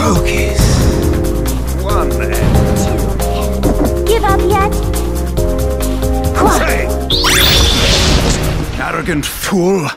Focus. One and Give up yet? What? Arrogant fool!